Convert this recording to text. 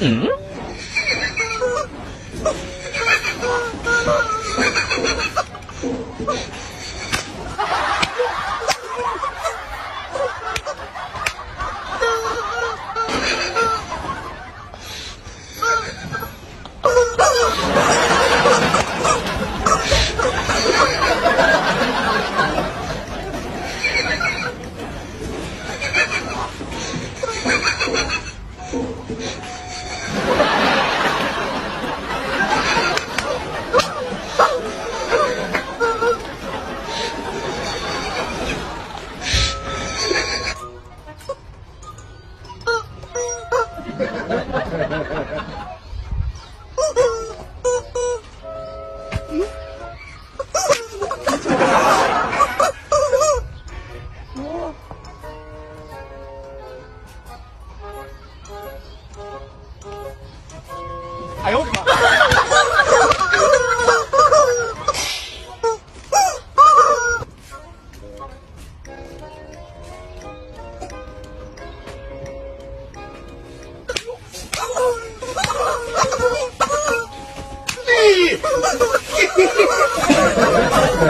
嗯。哎呦，我的妈。哈哈哈哈哈哈